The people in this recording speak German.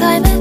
Simon.